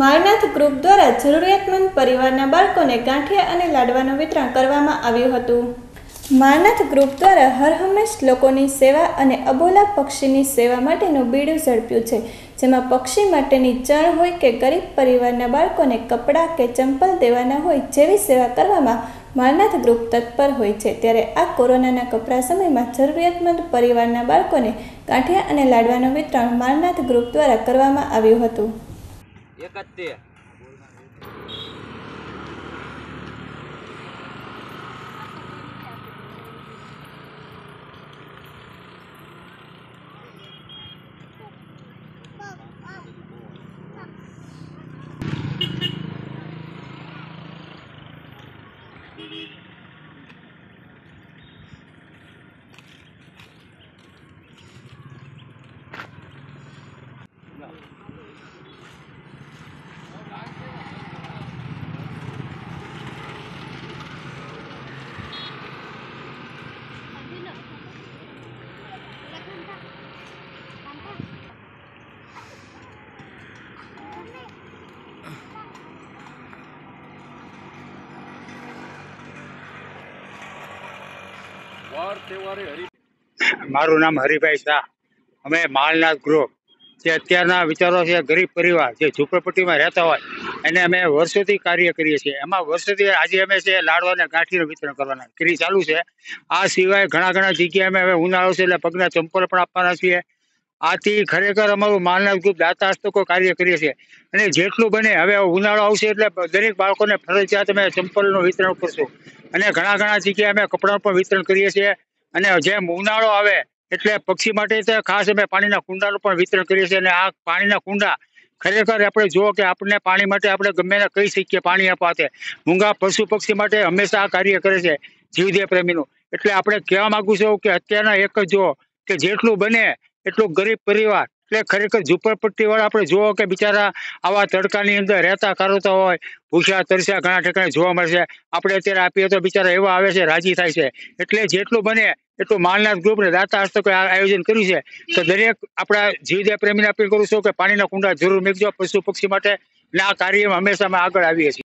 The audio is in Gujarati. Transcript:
મારનાથ ગ્રુપ દ્વારા જરૂરિયાતમંદ પરિવારના બાળકોને ગાંઠિયા અને લાડવાનું વિતરણ કરવામાં આવ્યું હતું. મારનાથ ગ્રુપ દ્વારા હરહંમેશ લોકોની સેવા અને અબોલા પક્ષીની સેવા માટેનું બીડું ઝડપ્યું છે, જેમાં પક્ષી માટેની ચણ હોય કે ગરીબ પરિવારના બાળકોને કપડાં કે ચંપલ દેવાના હોય જેવી સેવા કરવામાં મારનાથ ગ્રુપ તત્પર હોય છે, ત્યારે આ કોરોનાના કપરા સમયમાં જરૂરિયાતમંદ પરિવારના બાળકોને ગાંઠિયા અને લાડવાનું વિતરણ મારનાથ ગ્રુપ દ્વારા કરવામાં આવ્યું હતું. એક જ તે મારું નામ હરિભાઈ શાહ. અમે માલનાથ ગ્રુપ જે અત્યારના વિચારો છે, ગરીબ પરિવાર જે ઝૂંપડપટ્ટીમાં રહેતા હોય, એને અમે વર્ષોથી કાર્ય કરીએ છીએ. એમાં વર્ષોથી આજે અમે છે, લાડવા અને ગાંઠીનું વિતરણ કરવાના. કરી ચાલુ છે. આ સિવાય ઘણા ઘણા જગ્યાએ અમે હવે ઉનાળો છે, એટલે પગના ચંપલ પણ આપવાના છીએ. આથી ખરેખર અમારું માલનાથ ગ્રુપ દાતા કાર્ય કરીએ છીએ અને જેટલું બને, હવે ઉનાળો આવશે એટલે દરેક બાળકોને ફરજિયાત અમે ચંપલનું વિતરણ કરશું. અને ઘણા ઘણા જગ્યાએ અમે કપડાં પણ વિતરણ કરીએ છીએ. અને જેમ ઉનાળો આવે, એટલે પક્ષી માટે તો ખાસ અમે પાણીના કુંડાનું પણ વિતરણ કરીએ છીએ. અને આ પાણીના કુંડા, ખરેખર આપણે જુઓ કે આપણને પાણી માટે આપણે ગમે ને કહી શકીએ પાણી અપાતે મૂંગા પશુ પક્ષી માટે હંમેશા આ કાર્ય કરે છે જીવદેહ પ્રેમીનું. એટલે આપણે કહેવા માગું છું કે અત્યારના એક જ જુઓ કે જેટલું બને એટલું ગરીબ પરિવાર, એટલે ખરેખર ઝૂંપડપટ્ટીવાળા આપણે જોવો કે બિચારા આવા તડકાની અંદર રહેતા કારોતા હોય ભૂસા તરસ્યા, ઘણા ઠેકાણે જોવા મળશે. આપણે અત્યારે આપીએ તો બિચારા એવા આવે છે, રાજી થાય છે. એટલે જેટલું બને એટલું માલનાથ ગ્રુપને દાતા હસ્તકો આયોજન કર્યું છે. તો દરેક આપણા જીવદયા પ્રેમીને અપીલ કરું છું કે પાણીના કુંડા જરૂર મેકજો પશુ પક્ષી માટે આ કાર્યમાં હંમેશા અમે આગળ આવીએ છીએ.